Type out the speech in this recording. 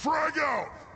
Frag out!